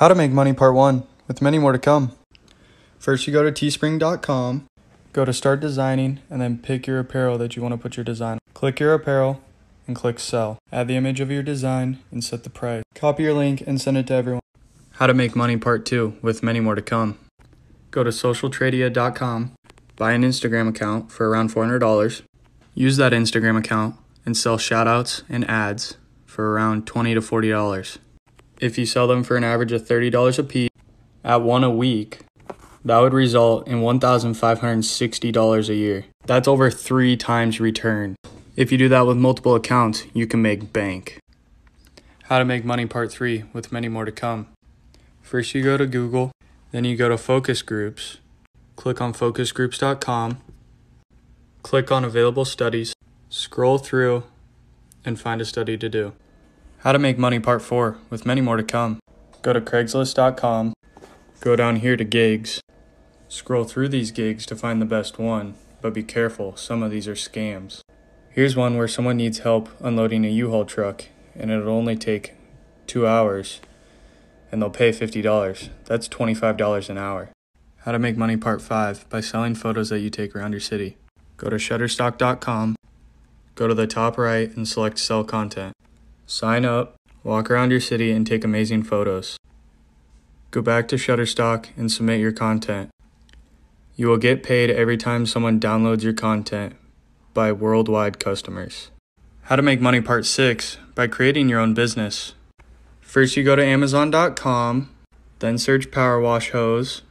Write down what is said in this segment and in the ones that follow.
How to make money part 1 with many more to come. First you go to teespring.com, go to start designing and then pick your apparel that you want to put your design. on. Click your apparel and click sell. Add the image of your design and set the price. Copy your link and send it to everyone. How to make money part 2 with many more to come. Go to socialtradia.com, buy an Instagram account for around $400. Use that Instagram account and sell shoutouts and ads for around 20 to $40. If you sell them for an average of $30 a piece at one a week, that would result in $1,560 a year. That's over three times return. If you do that with multiple accounts, you can make bank. How to make money part 3 with many more to come. First, you go to Google, then you go to focus groups, click on focusgroups.com, click on available studies, scroll through, and find a study to do. How to make money part 4 with many more to come. Go to craigslist.com, go down here to gigs, scroll through these gigs to find the best one, but be careful, some of these are scams. Here's one where someone needs help unloading a U-Haul truck and it'll only take 2 hours and they'll pay $50. That's $25 an hour. How to make money part 5 by selling photos that you take around your city. Go to shutterstock.com, go to the top right and select sell content. Sign up, walk around your city and take amazing photos. Go back to Shutterstock and submit your content. You will get paid every time someone downloads your content by worldwide customers. How to make money part 6 by creating your own business. First, you go to Amazon.com, then search Power Wash Hose.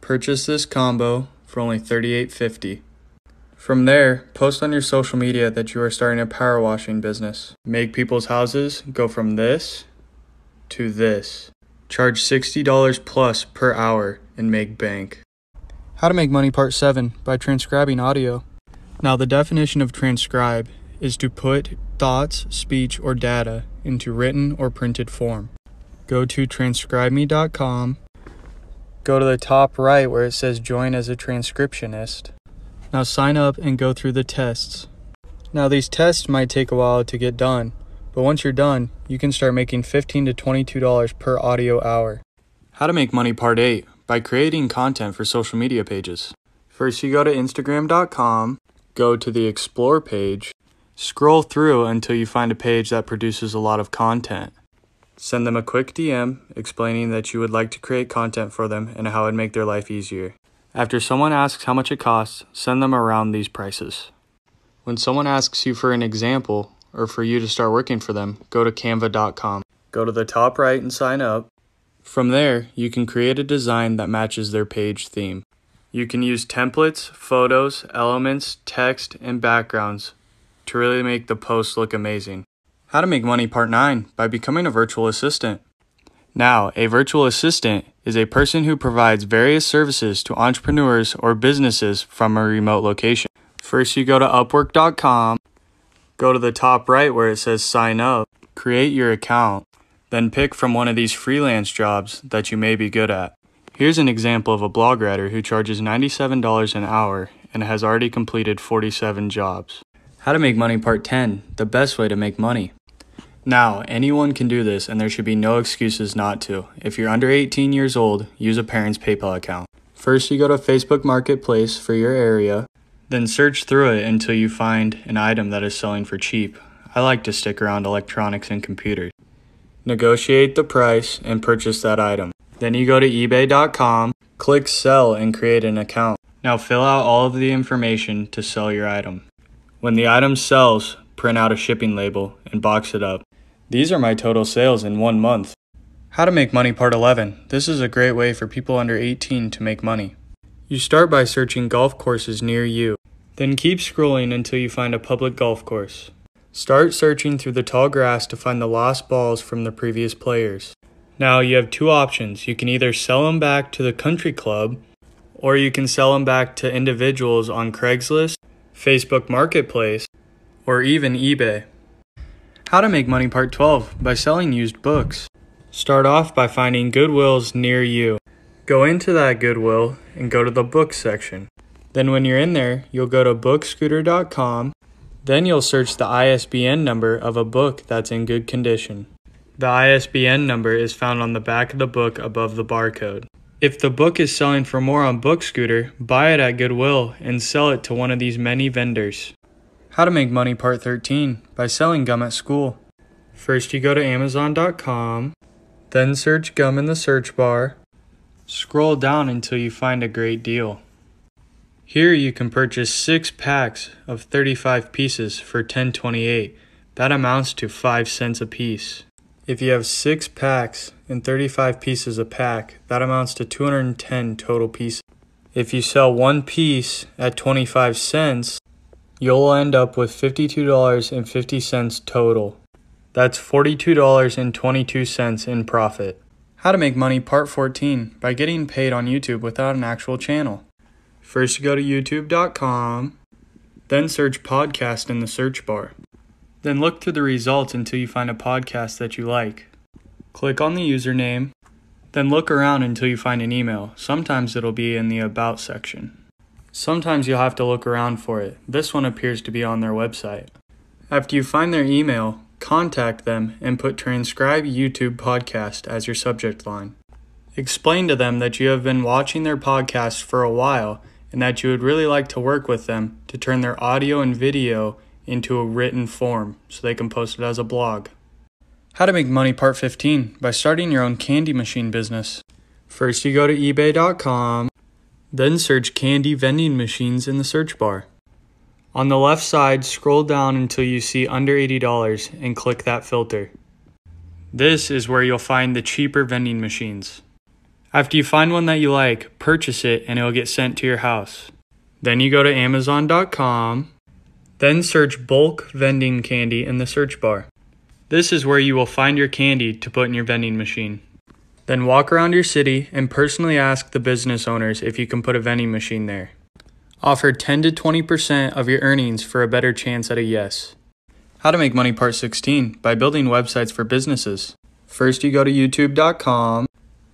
Purchase this combo for only $38.50. From there, post on your social media that you are starting a power washing business. Make people's houses go from this to this. Charge $60 plus per hour and make bank. How to make money part 7 by transcribing audio. Now, the definition of transcribe is to put thoughts, speech, or data into written or printed form. Go to transcribeme.com. Go to the top right where it says join as a transcriptionist. Now sign up and go through the tests. Now these tests might take a while to get done, but once you're done, you can start making 15 to $22 per audio hour. How to make money part 8 by creating content for social media pages. First, you go to instagram.com, go to the explore page, scroll through until you find a page that produces a lot of content. Send them a quick DM explaining that you would like to create content for them and how it'd make their life easier. After someone asks how much it costs, send them around these prices. When someone asks you for an example or for you to start working for them, go to canva.com. Go to the top right and sign up. From there, you can create a design that matches their page theme. You can use templates, photos, elements, text, and backgrounds to really make the post look amazing. How to make money part 9 by becoming a virtual assistant. Now, a virtual assistant is a person who provides various services to entrepreneurs or businesses from a remote location. First, you go to Upwork.com, go to the top right where it says sign up, create your account, then pick from one of these freelance jobs that you may be good at. Here's an example of a blog writer who charges $97 an hour and has already completed 47 jobs. How to make money part 10 the best way to make money. Now, anyone can do this, and there should be no excuses not to. If you're under 18 years old, use a parent's PayPal account. First, you go to Facebook Marketplace for your area, then search through it until you find an item that is selling for cheap. I like to stick around electronics and computers. Negotiate the price and purchase that item. Then you go to eBay.com, click sell, and create an account. Now fill out all of the information to sell your item. When the item sells, print out a shipping label and box it up. These are my total sales in one month. How to make money part 11. This is a great way for people under 18 to make money. You start by searching golf courses near you. Then keep scrolling until you find a public golf course. Start searching through the tall grass to find the lost balls from the previous players. Now you have two options. You can either sell them back to the country club or you can sell them back to individuals on Craigslist, Facebook Marketplace, or even eBay. How to make money part 12 by selling used books. Start off by finding Goodwills near you. Go into that Goodwill and go to the books section. Then when you're in there, you'll go to bookscouter.com. Then you'll search the ISBN number of a book that's in good condition. The ISBN number is found on the back of the book above the barcode. If the book is selling for more on BookScouter, buy it at Goodwill and sell it to one of these many vendors. How to Make Money Part 13 by selling gum at school. First, you go to Amazon.com, then search gum in the search bar. Scroll down until you find a great deal. Here you can purchase 6 packs of 35 pieces for 10.28. That amounts to 5 cents a piece. If you have 6 packs and 35 pieces a pack, that amounts to 210 total pieces. If you sell one piece at 25 cents, you'll end up with $52.50 total. That's $42.22 in profit. How to make money part 14 by getting paid on YouTube without an actual channel. First, go to youtube.com, then search podcast in the search bar. Then look through the results until you find a podcast that you like. Click on the username, then look around until you find an email. Sometimes it'll be in the About section. Sometimes you'll have to look around for it. This one appears to be on their website. After you find their email, contact them and put transcribe YouTube podcast as your subject line. Explain to them that you have been watching their podcast for a while and that you would really like to work with them to turn their audio and video into a written form so they can post it as a blog. How to make money part 15 by starting your own candy machine business. First, you go to ebay.com, then search candy vending machines in the search bar. On the left side, scroll down until you see under $80 and click that filter. This is where you'll find the cheaper vending machines. After you find one that you like, purchase it and it will get sent to your house. Then you go to Amazon.com then search bulk vending candy in the search bar. This is where you will find your candy to put in your vending machine. Then walk around your city and personally ask the business owners if you can put a vending machine there. Offer 10 to 20% of your earnings for a better chance at a yes. How to make money part 16 by building websites for businesses. First, you go to youtube.com,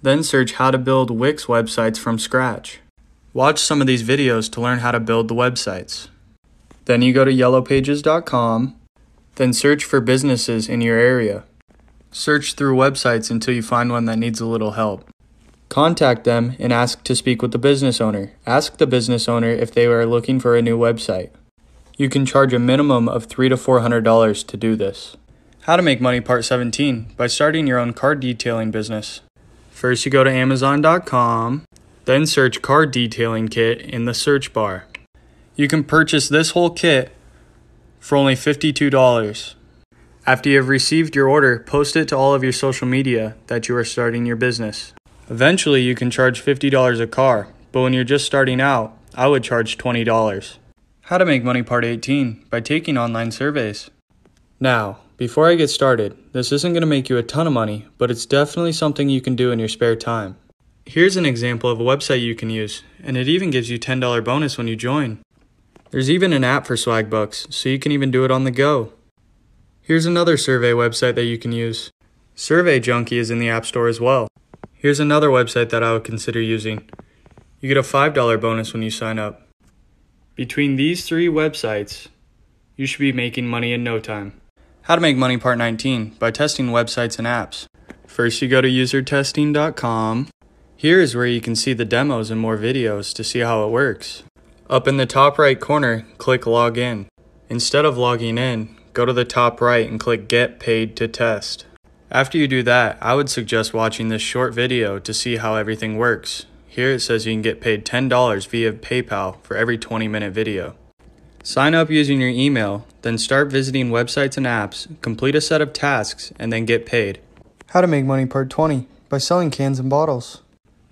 then search how to build Wix websites from scratch. Watch some of these videos to learn how to build the websites. Then you go to yellowpages.com, then search for businesses in your area. Search through websites until you find one that needs a little help. Contact them and ask to speak with the business owner. Ask the business owner if they are looking for a new website. You can charge a minimum of 3 to $400 to do this. How to make money part 17 by starting your own car detailing business. First, you go to amazon.com, then search car detailing kit in the search bar. You can purchase this whole kit for only $52. After you have received your order, post it to all of your social media that you are starting your business. Eventually, you can charge $50 a car, but when you're just starting out, I would charge $20. How to make money part 18 by taking online surveys. Now, before I get started, this isn't going to make you a ton of money, but it's definitely something you can do in your spare time. Here's an example of a website you can use, and it even gives you $10 bonus when you join. There's even an app for Swagbucks, so you can even do it on the go. Here's another survey website that you can use. Survey Junkie is in the App Store as well. Here's another website that I would consider using. You get a $5 bonus when you sign up. Between these three websites, you should be making money in no time. How to make money part 19 by testing websites and apps. First, you go to usertesting.com. Here is where you can see the demos and more videos to see how it works. Up in the top right corner, click Log In. Instead of logging in, go to the top right and click Get Paid to Test. After you do that, I would suggest watching this short video to see how everything works. Here it says you can get paid $10 via PayPal for every 20 minute video. Sign up using your email, then start visiting websites and apps, complete a set of tasks, and then get paid. How to make money part 20 by selling cans and bottles.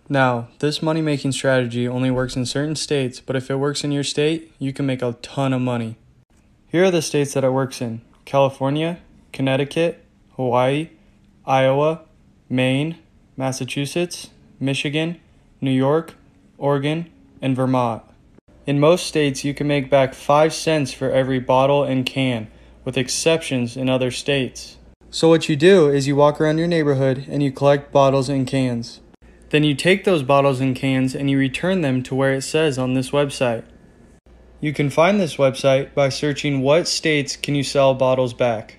Now, this money making strategy only works in certain states, but if it works in your state, you can make a ton of money. Here are the states that it works in California, Connecticut, Hawaii, Iowa, Maine, Massachusetts, Michigan, New York, Oregon, and Vermont. In most states, you can make back 5 cents for every bottle and can, with exceptions in other states. So, what you do is you walk around your neighborhood and you collect bottles and cans. Then you take those bottles and cans and you return them to where it says on this website. You can find this website by searching what states can you sell bottles back.